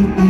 Mm-hmm.